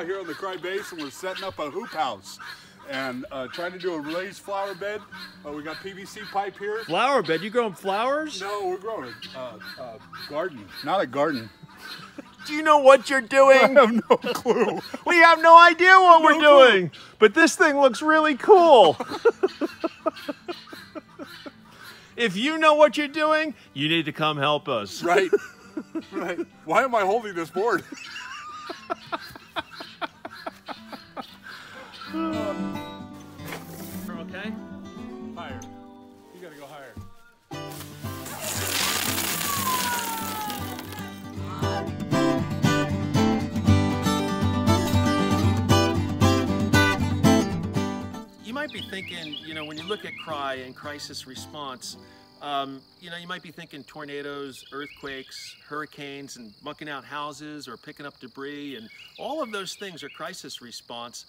out here on the CRI Base and we're setting up a hoop house and uh, trying to do a raised flower bed. Uh, we got PVC pipe here. Flower bed? You growing flowers? No, we're growing uh, uh, garden, not a garden. Do you know what you're doing? I have no clue. We have no idea what No we're clue. doing, but this thing looks really cool. if you know what you're doing, you need to come help us. Right. right. Why am I holding this board? Might be thinking, you know, when you look at CRI and crisis response, um, you know, you might be thinking tornadoes, earthquakes, hurricanes, and mucking out houses or picking up debris, and all of those things are crisis response.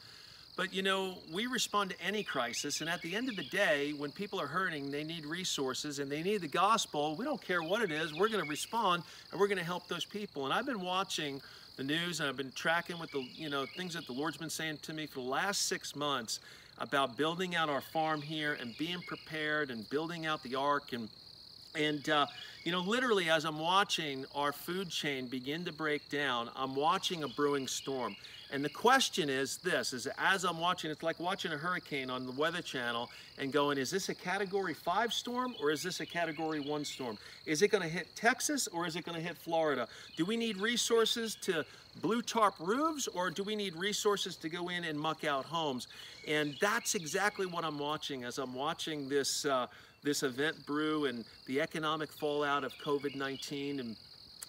But you know, we respond to any crisis, and at the end of the day, when people are hurting, they need resources and they need the gospel. We don't care what it is, we're going to respond and we're going to help those people. And I've been watching the news and I've been tracking with the, you know, things that the Lord's been saying to me for the last six months about building out our farm here and being prepared and building out the ark and and uh, you know, literally, as I'm watching our food chain begin to break down, I'm watching a brewing storm. And the question is this: is as I'm watching, it's like watching a hurricane on the Weather Channel and going, is this a Category Five storm or is this a Category One storm? Is it going to hit Texas or is it going to hit Florida? Do we need resources to blue tarp roofs or do we need resources to go in and muck out homes? And that's exactly what I'm watching as I'm watching this. Uh, this event brew and the economic fallout of COVID-19 and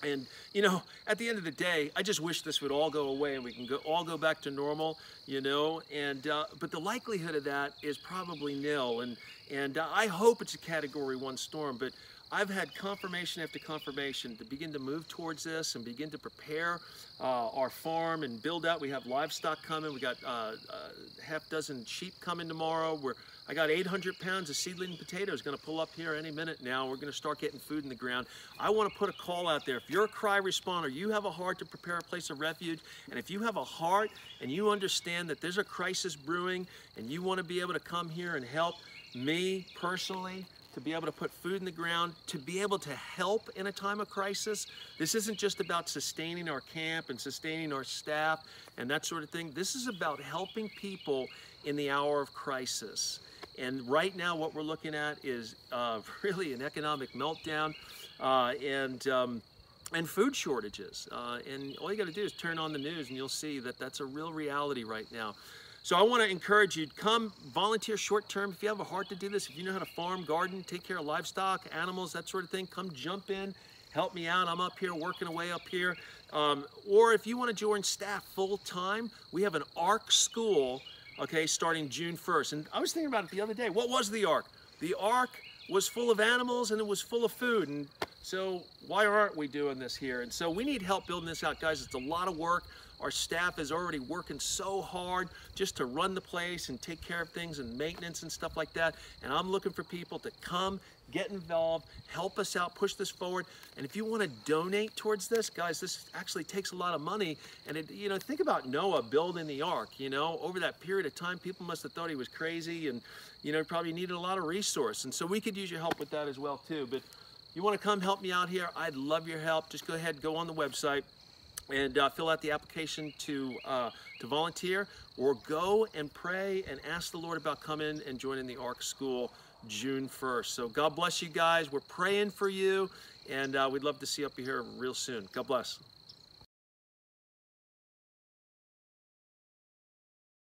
and you know, at the end of the day, I just wish this would all go away and we can go all go back to normal, you know. And uh, but the likelihood of that is probably nil. And and uh, I hope it's a Category One storm. But I've had confirmation after confirmation to begin to move towards this and begin to prepare uh, our farm and build out. We have livestock coming. We got uh, a half dozen sheep coming tomorrow. We're I got 800 pounds of seedling potatoes going to pull up here any minute now. We're going to start getting food in the ground. I want to put a call out there. If you're a CRI responder, you have a heart to prepare a place of refuge, and if you have a heart and you understand that there's a crisis brewing and you want to be able to come here and help me personally, to be able to put food in the ground, to be able to help in a time of crisis. This isn't just about sustaining our camp and sustaining our staff and that sort of thing. This is about helping people in the hour of crisis. And right now, what we're looking at is uh, really an economic meltdown uh, and um, and food shortages. Uh, and all you got to do is turn on the news, and you'll see that that's a real reality right now. So I want to encourage you to come volunteer short term. If you have a heart to do this, if you know how to farm, garden, take care of livestock, animals, that sort of thing, come jump in, help me out. I'm up here working away up here. Um, or if you want to join staff full time, we have an ARC school, okay, starting June 1st. And I was thinking about it the other day. What was the ARC? The ARC was full of animals and it was full of food. And so why aren't we doing this here? And so we need help building this out, guys. It's a lot of work. Our staff is already working so hard just to run the place and take care of things and maintenance and stuff like that. And I'm looking for people to come, get involved, help us out, push this forward. And if you want to donate towards this, guys, this actually takes a lot of money. And it, you know, think about Noah building the ark. You know, over that period of time, people must have thought he was crazy, and you know, probably needed a lot of resource. And so we could use your help with that as well too. But you want to come help me out here? I'd love your help. Just go ahead, go on the website and uh, fill out the application to uh, to volunteer or go and pray and ask the Lord about coming and joining the ARC School June 1st. So God bless you guys. We're praying for you, and uh, we'd love to see you up here real soon. God bless.